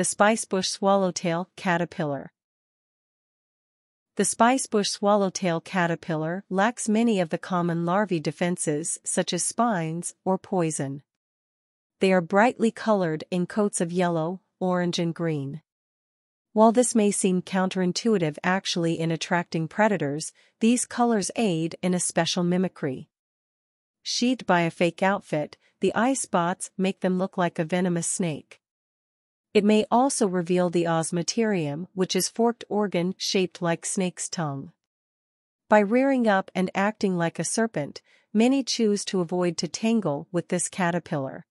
the spicebush swallowtail caterpillar. The spicebush swallowtail caterpillar lacks many of the common larvae defenses such as spines or poison. They are brightly colored in coats of yellow, orange and green. While this may seem counterintuitive actually in attracting predators, these colors aid in a special mimicry. Sheathed by a fake outfit, the eye spots make them look like a venomous snake. It may also reveal the osmeterium which is forked organ shaped like snake's tongue. By rearing up and acting like a serpent, many choose to avoid to tangle with this caterpillar.